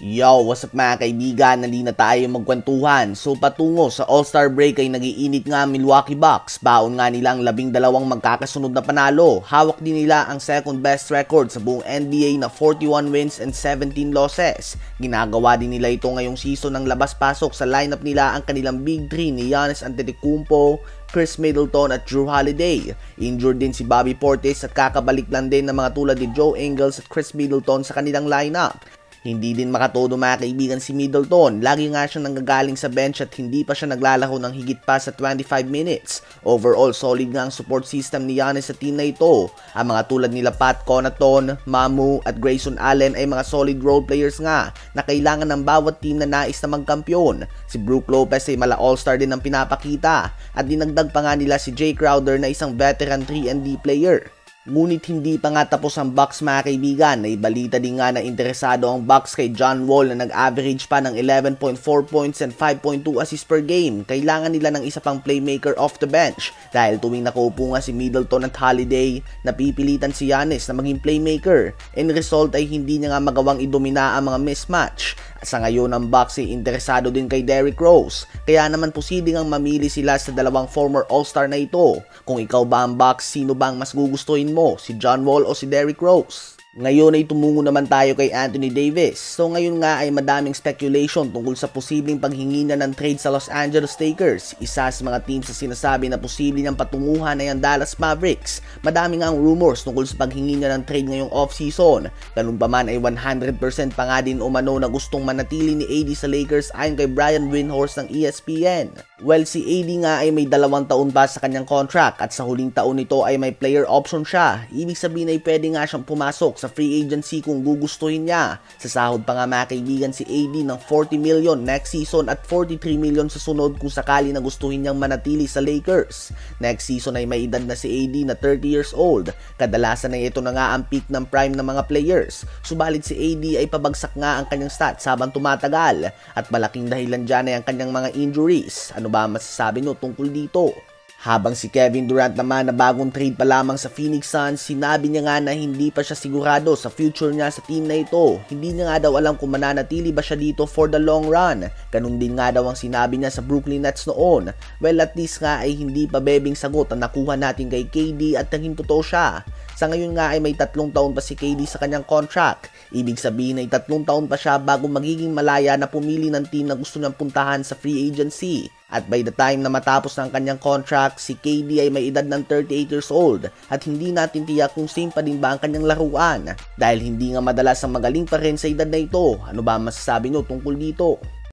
Yo, what's up mga kaibigan? Nali na tayo magkwentuhan. So patungo sa All-Star break ay nagiinit nga Milwaukee Bucks. Baon nga nilang labing dalawang magkakasunod na panalo. Hawak din nila ang second best record sa buong NBA na 41 wins and 17 losses. Ginagawa din nila ito ngayong season ng labas-pasok sa lineup nila ang kanilang big three ni Giannis Antetokounmpo, Chris Middleton at Drew Holiday. Injured din si Bobby Portis at kakabalik lang din ng mga tulad ni Joe Ingles at Chris Middleton sa kanilang lineup. Hindi din makatodo mga kaibigan si Middleton. Lagi nga siya nanggagaling sa bench at hindi pa siya naglalaro ng higit pa sa 25 minutes. Overall, solid nga ang support system ni Giannis sa team na ito. Ang mga tulad nila Pat Connaughton, Mamu at Grayson Allen ay mga solid role players nga na kailangan ng bawat team na nais na magkampiyon. Si Brook Lopez ay mala all-star din ang pinapakita at dinagdag pa nga nila si Jay Crowder na isang veteran 3 player. Ngunit hindi pa nga tapos ang Bucks mga kaibigan. Naibalita din nga na interesado ang Bucks kay John Wall na nag-average pa ng 11.4 points and 5.2 assists per game. Kailangan nila ng isa pang playmaker off the bench dahil tuwing nakaupo nga si Middleton at Holiday, napipilitan si Giannis na maging playmaker. In result ay hindi niya nga magawang idomina ang mga mismatch. Sa ngayon ang Bucks interesado din kay Derrick Rose, kaya naman posibleng ang mamili sila sa dalawang former All-Star na ito. Kung ikaw ba ang Bucks, sino ba ang mas gugustuhin mo, si John Wall o si Derrick Rose? Ngayon ay tumungo naman tayo kay Anthony Davis. So ngayon nga ay madaming speculation tungkol sa posibleng paghingi na ng trade sa Los Angeles Lakers. Isa sa mga teams sa sinasabi na posible niyang patunguhan ay ang Dallas Mavericks. Madami nga ang rumors tungkol sa paghingi niya ng trade ngayong off-season. Ganun pa man ay 100% pa nga din umano na gustong manatili ni AD sa Lakers ayon kay Brian Windhorst ng ESPN. Well, si AD nga ay may dalawang taon pa sa kanyang contract at sa huling taon nito ay may player option siya. Ibig sabihin ay pwede nga siyang pumasok sa free agency kung gugustuhin niya. Sa sahod pa nga mga kaibigan si AD ng 40 million next season at 43 million sa sunod kung sakali na gustuhin niyang manatili sa Lakers. Next season ay may edad na si AD na 30 years old. Kadalasan ay ito na nga ang peak ng prime ng mga players. Subalit si AD ay pabagsak nga ang kanyang stats habang tumatagal at malaking dahilan dyan ay ang kanyang mga injuries. Ano ba masasabi nyo tungkol dito? Habang si Kevin Durant naman na bagong trade pa lamang sa Phoenix Suns, sinabi niya nga na hindi pa siya sigurado sa future niya sa team na ito. Hindi niya nga daw alam kung mananatili ba siya dito for the long run. Ganun din nga daw ang sinabi niya sa Brooklyn Nets noon. Well at least nga ay hindi pa bebing sagot ang nakuha natin kay KD at naging totoo siya. Sa ngayon nga ay may tatlong taon pa si KD sa kanyang contract. Ibig sabihin ay tatlong taon pa siya bago magiging malaya na pumili ng team na gusto niyang puntahan sa free agency. At by the time na matapos ng kanyang contract, si KD ay may edad ng 38 years old at hindi natin tiyak kung same pa din ba ang kanyang laruan. Dahil hindi nga madalas ang magaling pa rin sa edad na ito. Ano ba masasabi nyo tungkol dito?